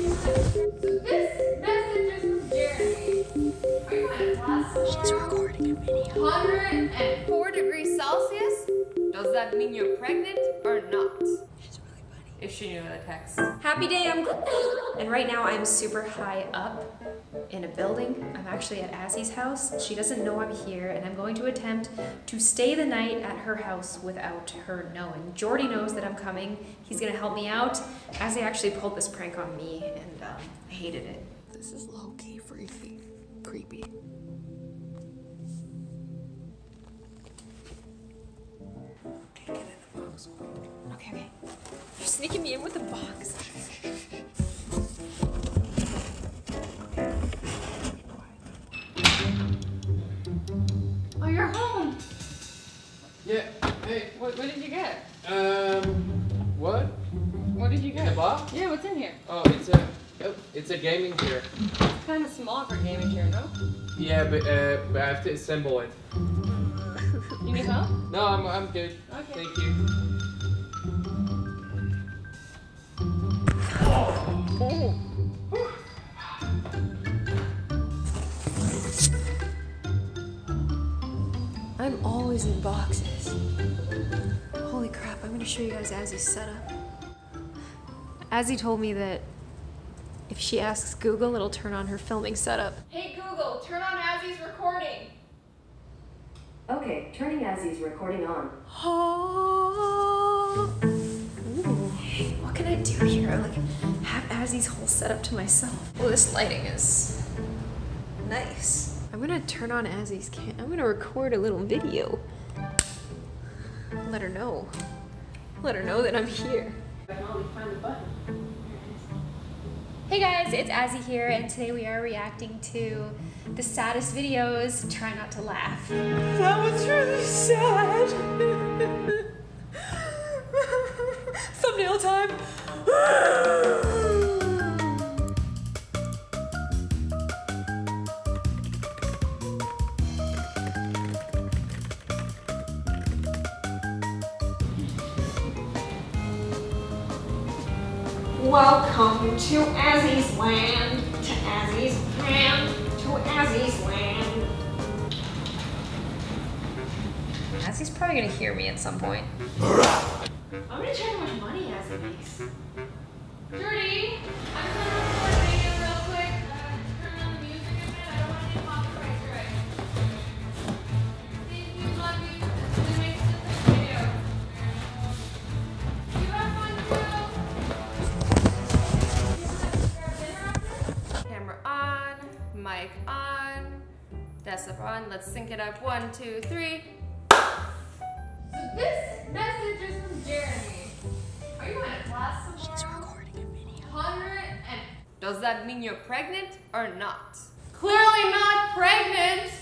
This message is from Jeremy. She's recording a video. 104 degrees Celsius? Does that mean you're pregnant or not? If she knew the text. Happy day, I'm And right now I'm super high up in a building. I'm actually at Azzy's house. She doesn't know I'm here and I'm going to attempt to stay the night at her house without her knowing. Jordi knows that I'm coming. He's gonna help me out. Azzy actually pulled this prank on me and um, I hated it. This is low key freaky. Creepy. Okay. Okay, sneaking me in with the box. Oh, you're home. Yeah. Hey. What, what did you get? Um. What? What did you get? the box? Yeah, what's in here? Oh, it's a. Oh, it's a gaming chair. It's kind of small for a gaming chair, no? Yeah, but uh, but I have to assemble it. You need help? No, I'm I'm good. Okay. Thank you. I'm always in boxes. Holy crap, I'm gonna show you guys Azzy's setup. Azzy told me that if she asks Google, it'll turn on her filming setup. Hey Google, turn on Azzy's recording. Okay, turning Azzy's recording on. Oh. What can I do here? Like, have Azzy's whole setup to myself. Well, this lighting is nice. I'm gonna turn on Azzy's cam. I'm gonna record a little video. Let her know. Let her know that I'm here. Hey guys, it's Azzy here, and today we are reacting to the saddest videos. Try not to laugh. That was really sad. Thumbnail time. To Azzy's Land, to Azzy's Land, to Azzy's Land. Azzy's probably gonna hear me at some point. I'm gonna check how much money Azzy makes. Jordi, desktop on. Let's sync it up. One, two, three. So this message is from Jeremy. Are you in a class tomorrow? She's recording a video. 100 and does that mean you're pregnant or not? Clearly not pregnant.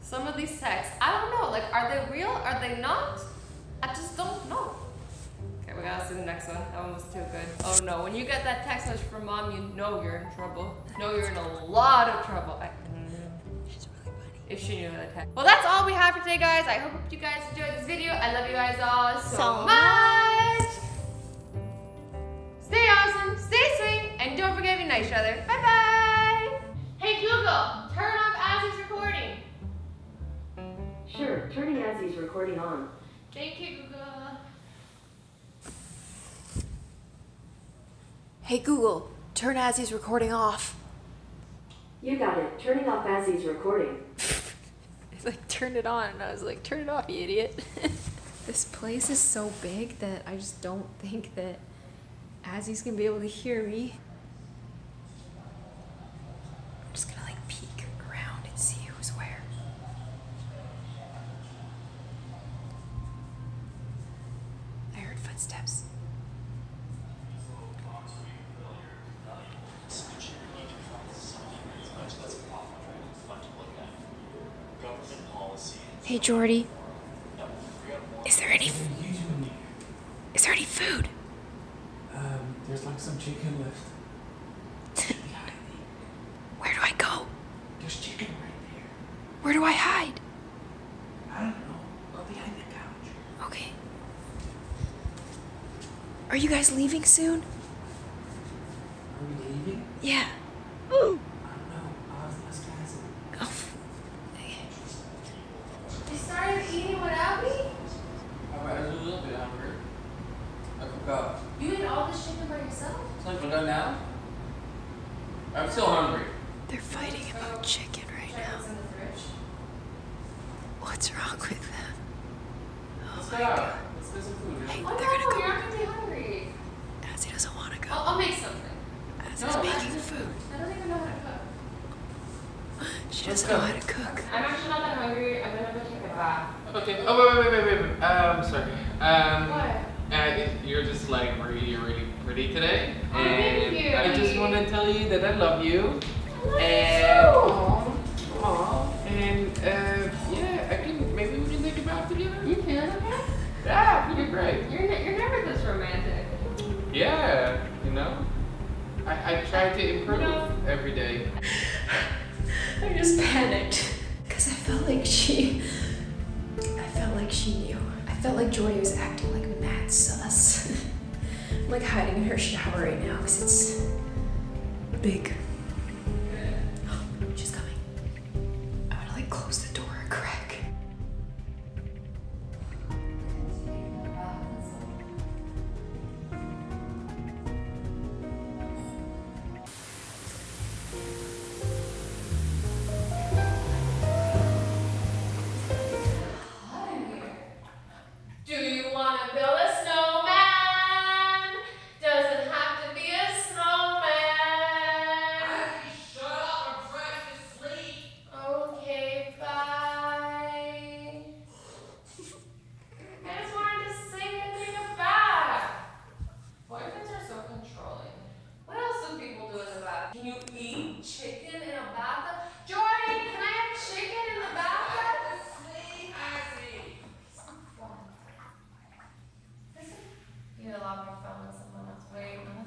Some of these texts, I don't know. Like, are they real? Are they not? I just don't know. Okay, we gotta see the next one. That one was too good. Oh no, when you get that text message from mom, you know you're in trouble. You know you're in a lot of trouble. I, She's really funny. If she knew the text. Well, that's all we have for today, guys. I hope you guys enjoyed this video. I love you guys all so, So much. Stay awesome, stay sweet, and don't forget to be nice to each other. Bye bye. Hey Google, turn off Azzy's recording. Sure, turning Azzy's recording on. Thank you, Google. Hey Google, turn Azzy's recording off. You got it, turning off Azzy's recording. It's like turned it on, and I was like, turn it off, you idiot. this place is so big that I just don't think that Azzy's gonna be able to hear me. I'm just gonna like peek around and see who's where. I heard footsteps. Hey Jordi, is there any is there any food? Um, there's like some chicken left. Where do I go? There's chicken right there. Where do I hide? I don't know. Go behind the couch. Okay. Are you guys leaving soon? Are we leaving? Yeah. I don't know. I'll have to ask Cassie. Oh, You started eating without me? I was a little bit hungry. I forgot. You ate all this chicken by yourself? So I forgot now? I'm still hungry. they're fighting about chicken right now. in the fridge. What's wrong with them? Let's Oh go my god. Let's get some food. Hey, Oh they're no, gonna you're go. gonna be hungry. Azzy doesn't want to go. I'll, I'll make something. Azzy's No. making food. I don't even know how to cook. She doesn't know how to cook. I'm actually not that hungry. I'm gonna go take a bath. Okay. Oh wait, wait, wait, wait, wait. Um, sorry. Um, What? uh, you're just like really, really pretty today, Oh, thank and you. I just want to tell you that I love you. I And love aw, Yeah, you know, I I try to improve No. every day. I just panicked because I felt like she. I felt like she knew. I felt like Joy was acting like mad sus. I'm like hiding in her shower right now because it's big. Fun with someone else. Wait,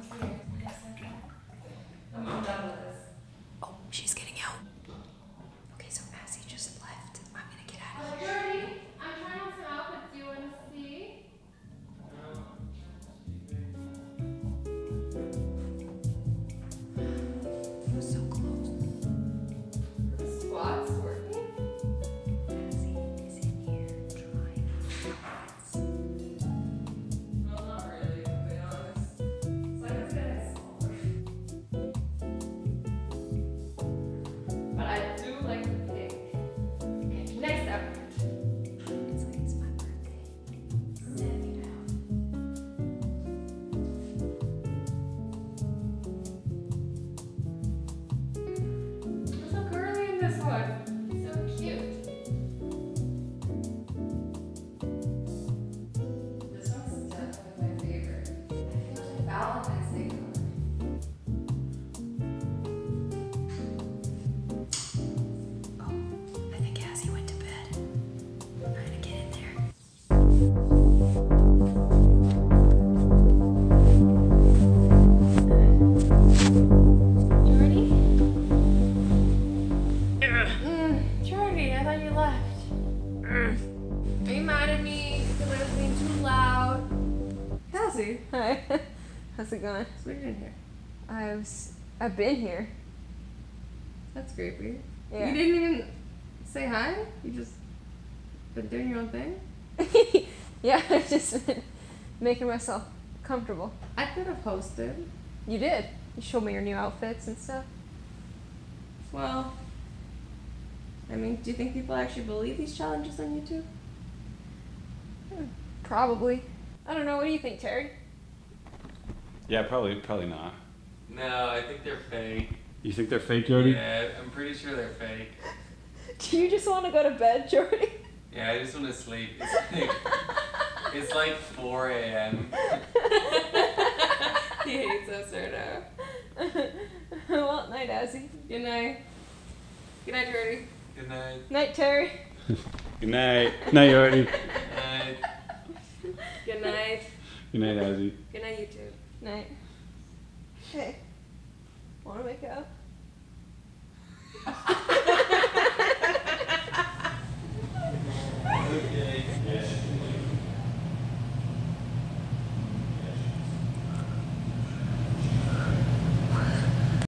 I've been here. That's creepy. Yeah. You didn't even say hi? You just been doing your own thing? yeah, I've just been making myself comfortable. I could have hosted. You did. You showed me your new outfits and stuff. Well, I mean, do you think people actually believe these challenges on YouTube? Hmm, probably. I don't know. What do you think, Terry? Yeah, probably, probably not. No, I think they're fake. You think they're fake, Jordi? Yeah, I'm pretty sure they're fake. Do you just want to go to bed, Jordi? Yeah, I just want to sleep. It's like, it's like 4 a.m. he hates us right now. well, night, Azzy. Good night. Good night, Jordi. Good night. Night, Terry. Good night. Night, Jordi. Night. Good night. Good night, Azzy. Good night, YouTube. Night. Hey, wanna wake up?